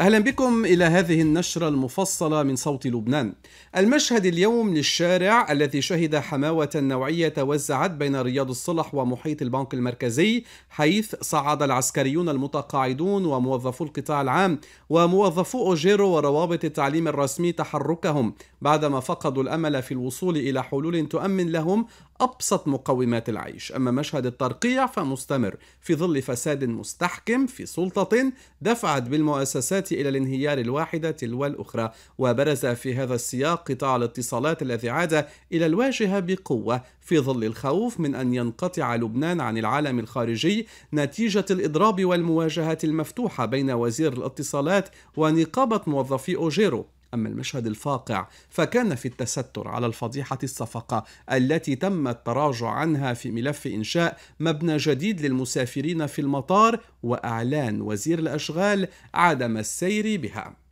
أهلا بكم إلى هذه النشرة المفصلة من صوت لبنان. المشهد اليوم للشارع الذي شهد حماوة نوعية توزعت بين رياض الصلح ومحيط البنك المركزي حيث صعد العسكريون المتقاعدون وموظفو القطاع العام وموظفو أوجيرو وروابط التعليم الرسمي تحركهم بعدما فقدوا الأمل في الوصول إلى حلول تؤمن لهم أبسط مقومات العيش أما مشهد الترقيع فمستمر في ظل فساد مستحكم في سلطة دفعت بالمؤسسات إلى الانهيار الواحدة تلو الأخرى وبرز في هذا السياق قطاع الاتصالات الذي عاد إلى الواجهة بقوة. في ظل الخوف من أن ينقطع لبنان عن العالم الخارجي نتيجة الإضراب والمواجهات المفتوحة بين وزير الاتصالات ونقابة موظفي أوجيرو. أما المشهد الفاقع فكان في التستر على الفضيحة الصفقة التي تم التراجع عنها في ملف إنشاء مبنى جديد للمسافرين في المطار وإعلان وزير الأشغال عدم السير بها.